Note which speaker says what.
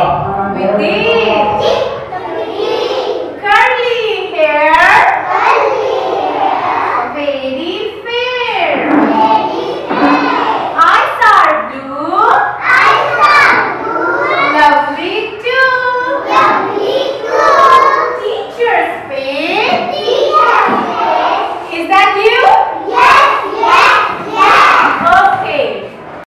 Speaker 1: God. With.